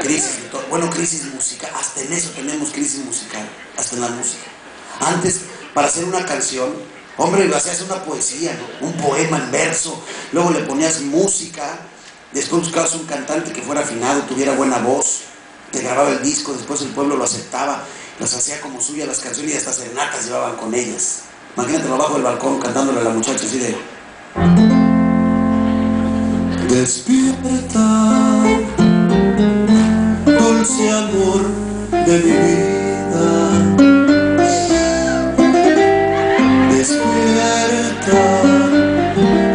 Crisis, bueno, crisis musical, hasta en eso tenemos crisis musical, hasta en la música. Antes, para hacer una canción, hombre, lo hacías una poesía, un poema en verso, luego le ponías música, después buscabas un cantante que fuera afinado, tuviera buena voz, te grababa el disco, después el pueblo lo aceptaba, las hacía como suya las canciones y hasta serenatas llevaban con ellas. Imagínate abajo del balcón cantándole a la muchacha así de... Despierta, dulce amor de mi vida. Despierta,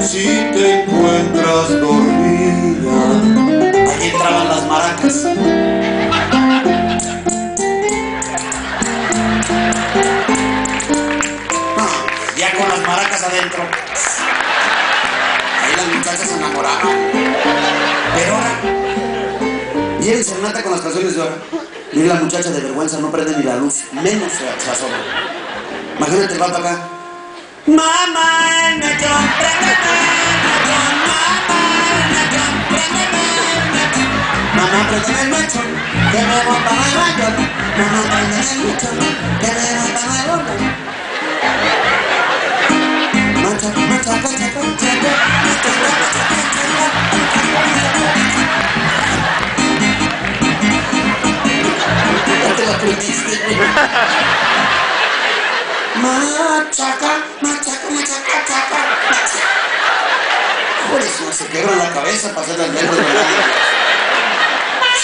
si te encuentras dormida. Ahí entraban las maracas. ya con las maracas adentro. Viene serenata con las canciones de ahora. Mira la muchacha de vergüenza, no prende ni la luz, menos se, se asoma. Imagínate el vato acá. Mamá, mechón, mamá, préndeme el mechón, que me voy para el baño. Mamá, préndeme el mechón, que me voy para el baño. Se quebra la cabeza para hacer el dedo de la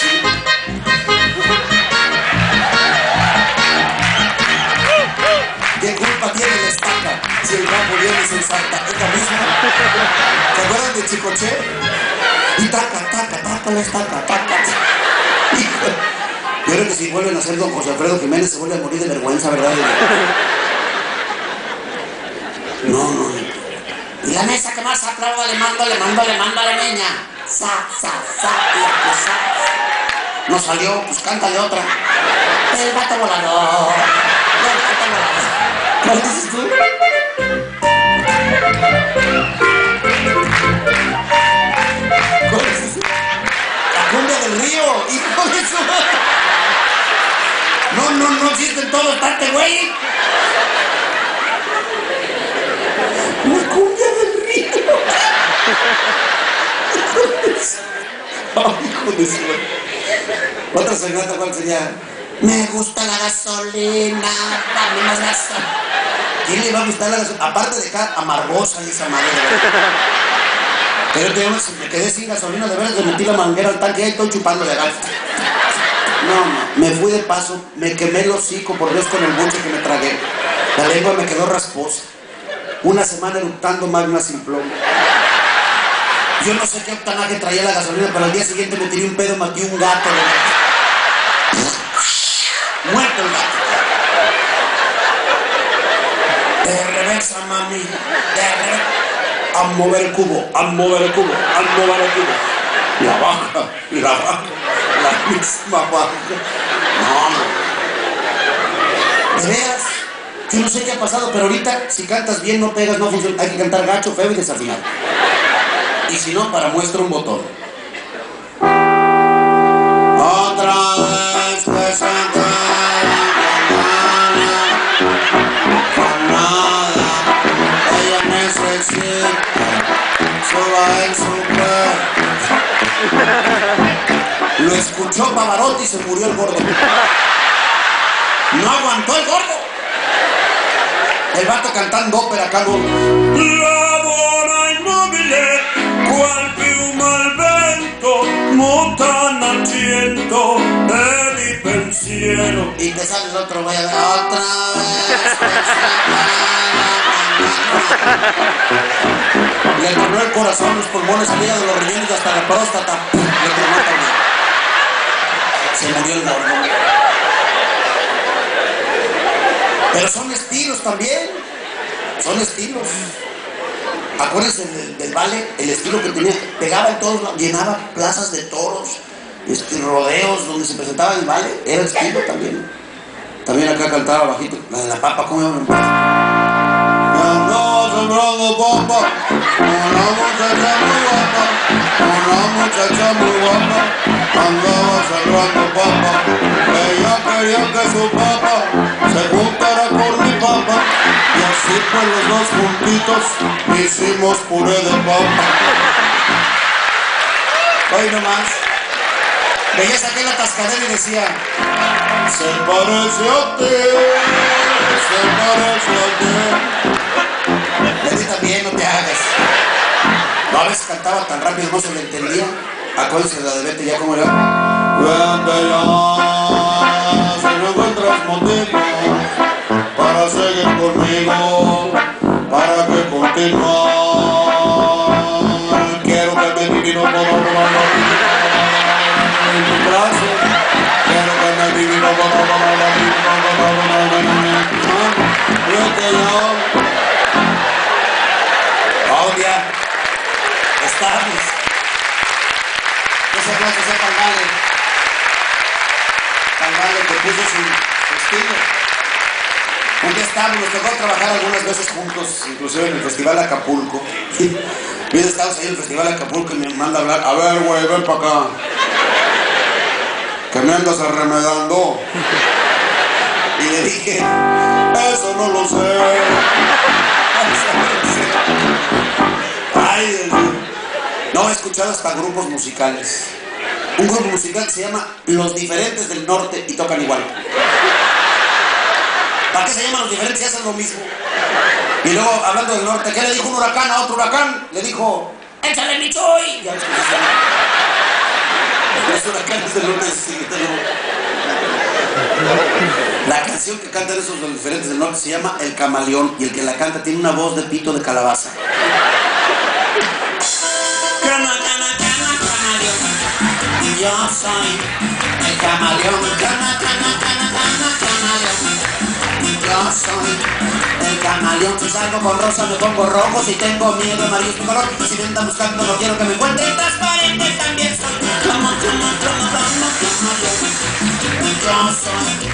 Sí. ¿Qué culpa tiene la estaca si el campo viene se ensarta? ¿Es la misma? ¿Se acuerdan de Chicoche? Y taca, taca, taca la estaca, taca. Yo creo que si vuelven a hacer don José Alfredo Jiménez se vuelve a morir de vergüenza, ¿verdad? No, no. Y la mesa que más atraba le mando, le mando, le mando a la niña. Sa, sa, sa, la que sa. No salió, pues cántale otra. El gato volador. El gato volador. ¿Cuál dices tú? ¿Cuál es ese? La cumbia del río, hijo de su. No, no, no existen todos, tante güey. La cumbia del río. Ay, hijo de su madre. Otra serenata, ¿cuál sería? Me gusta la gasolina, dame más gasolina. ¿Quién le va a gustar la gasolina? Aparte de acá, amargosa y esa madre. Pero te digo, me quedé sin gasolina, de le metí la manguera al tanque y estoy chupando de gas. No, no, me fui de paso, me quemé el hocico por Dios con el monche que me tragué. La lengua me quedó rasposa. Una semana eructando magna sin plomo. Yo no sé qué octanaje traía la gasolina, pero al día siguiente me tiré un pedo, maté un gato. Muerto el gato. De reversa, mami. De reversa. A mover el cubo, a mover el cubo, a mover el cubo. La baja, la baja, la misma baja. No, no. Yo no sé qué ha pasado, pero ahorita si cantas bien, no pegas, no funciona. Hay que cantar gacho, feo y desafinado. Y si no, para muestra un botón. Otra vez se con nada, ella necesita sola en su. Lo escuchó Pavarotti y se murió el gordo. No aguantó el gordo. El vato cantando ópera acá no. Qual de mi pensiero. Y te sale el otro, ver otra vez. Le tornó el corazón, los pulmones, el hígado, los riñones, hasta la próstata. Le tornó también. Se murió el gordo. Pero son estilos también. Son estilos. Acuérdense del, del vale, el estilo que tenía. Pegaba en todos llenaba plazas de toros, este, rodeos donde se presentaba el vale. Era estilo también. También acá cantaba bajito. La de la papa, ¿cómo papa. Una muchacha muy guapa. Una muchacha muy guapa. andaba sembrando papa. Ella quería que su papá se juntara así pues los dos juntitos hicimos puré de papa. Hoy nomás. Veías aquel atascadero y decía, Se parece a ti, se parece a ti. ti también no te hagas. No, a veces cantaba tan rápido, no se le entendía. Acuérdense de la de Vete ya como era. Vente ya, si no encuentras motivo para seguir conmigo, para que continuar. Quiero que me divino Estábamos, nos tocó trabajar algunas veces juntos, inclusive en el Festival Acapulco. Un día estábamos ahí en el Festival Acapulco y me manda a hablar, A ver, güey, ven para acá. Que me andas arremedando. y le dije, Eso no lo sé. Ay, Dios mío. No, he escuchado hasta grupos musicales. Un grupo musical que se llama Los Diferentes del Norte y tocan igual. ¿Para qué se llaman los diferentes si hacen lo mismo? Y luego, hablando del norte, ¿qué le dijo un huracán a otro huracán? Le dijo, ¡échale mi choy! Ya ves. Los huracanes del norte sí, La canción que cantan esos los diferentes del norte se llama El Camaleón y el que la canta tiene una voz de pito de calabaza. Y yo soy el camaleón. Cama, cama, cama, cama, camaleón. El camaleón. Si salgo con rosa me pongo rojo. Si tengo miedo amarillo es mi color. Si me andan buscando no quiero que me encuentren. Transparente también soy. Como, como, como, como, camaleón. Yo soy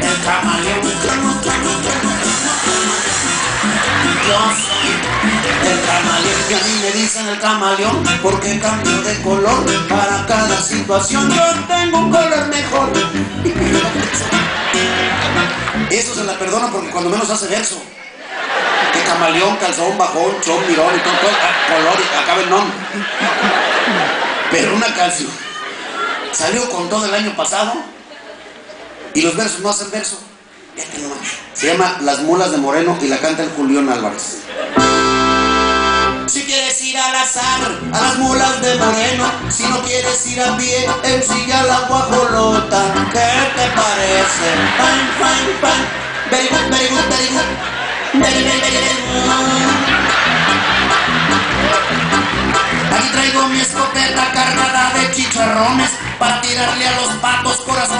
el camaleón. Como, como, como, como, camaleón. El camaleón que a mí me dicen el camaleón porque cambio de color para cada situación. Yo tengo un color mejor. Eso se la perdono porque cuando menos hace verso. Que camaleón, calzón, bajón, chon, mirón y todo, todo ah, color y acaba el nombre. Pero una canción salió con todo el año pasado y los versos no hacen verso. Se llama Las mulas de Moreno y la canta el Julián Álvarez. Si quieres ir al azar, a las mulas de Moreno, si no quieres ir a pie, en silla la guajolota, ¿qué te parece? Fine, fine, fine, very good, very good, very good, very, very, very. Aquí traigo mi escopeta cargada de chicharrones para tirarle a los patos corazón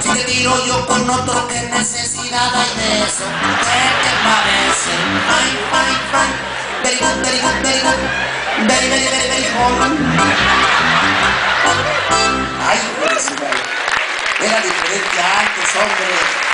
Si te tiro yo con otro, ¿qué necesidad hay de eso? ¿Qué te parece? Fine, fine, fine. Very good, very good, very good. Very, very, very, very. Ay. Era diferente antes, hombre.